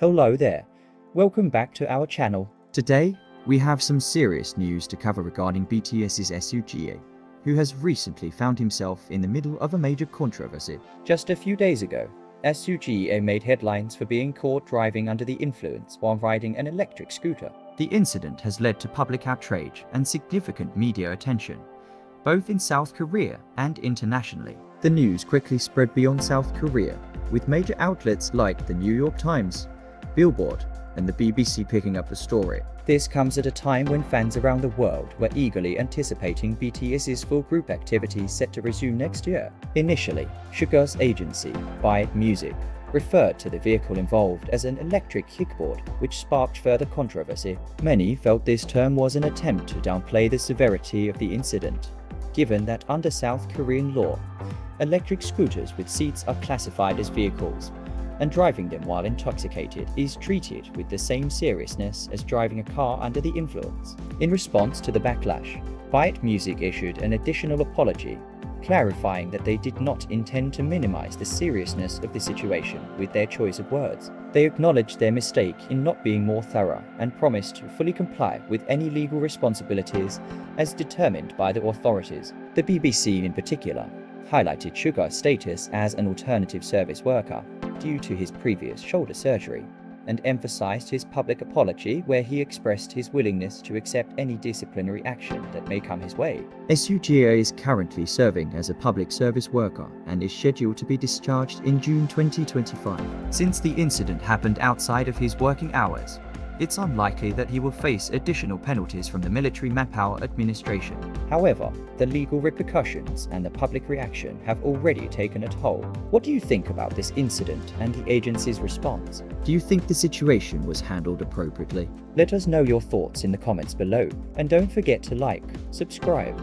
Hello there. Welcome back to our channel. Today, we have some serious news to cover regarding BTS's SUGA, who has recently found himself in the middle of a major controversy. Just a few days ago, SUGA made headlines for being caught driving under the influence while riding an electric scooter. The incident has led to public outrage and significant media attention, both in South Korea and internationally. The news quickly spread beyond South Korea, with major outlets like the New York Times, Billboard, and the BBC picking up the story. This comes at a time when fans around the world were eagerly anticipating BTS's full group activities set to resume next year. Initially, Suga's agency, BigHit Music, referred to the vehicle involved as an electric kickboard, which sparked further controversy. Many felt this term was an attempt to downplay the severity of the incident, given that under South Korean law, electric scooters with seats are classified as vehicles, and driving them while intoxicated is treated with the same seriousness as driving a car under the influence. In response to the backlash, BigHit Music issued an additional apology, clarifying that they did not intend to minimize the seriousness of the situation with their choice of words. They acknowledged their mistake in not being more thorough and promised to fully comply with any legal responsibilities as determined by the authorities. The BBC in particular highlighted Suga's status as an alternative service worker due to his previous shoulder surgery and emphasized his public apology where he expressed his willingness to accept any disciplinary action that may come his way. SUGA is currently serving as a public service worker and is scheduled to be discharged in June 2025. Since the incident happened outside of his working hours, it's unlikely that he will face additional penalties from the military manpower administration. However, the legal repercussions and the public reaction have already taken a toll. What do you think about this incident and the agency's response? Do you think the situation was handled appropriately? Let us know your thoughts in the comments below, and don't forget to like, subscribe,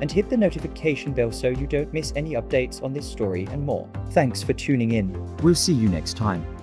and hit the notification bell so you don't miss any updates on this story and more. Thanks for tuning in. We'll see you next time.